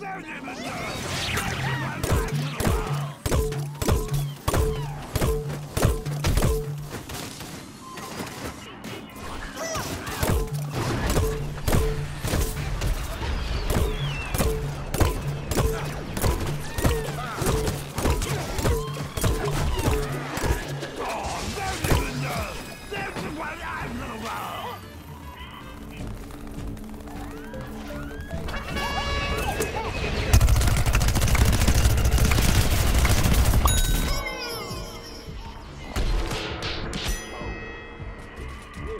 Learn him